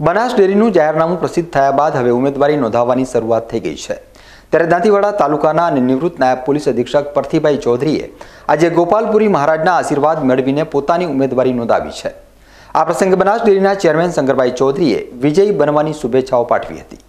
બનાસ ડેરીનું જાહેરનામું પ્રસિદ્ધ થયા બાદ હવે ઉમેદવારી નોંધાવવાની શરૂઆત થઈ ગઈ છે. ત્યારે દાંતીવાડા તાલુકાના અને નિવૃત્ત નાયબ પોલીસ અધિક્ષક પરથીભાઈ ચૌધરીએ આજે ગોપાલપુરી મહારાજના આશીર્વાદ મેળવીને પોતાની ઉમેદવારી નોંધાવી છે. આ પ્રસંગે બનાસ ડેરીના ચેરમેન શંકરભાઈ ચૌધરીએ વિજયી બનવાની શુભેચ્છાઓ પાઠવી હતી.